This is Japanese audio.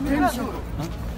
うん？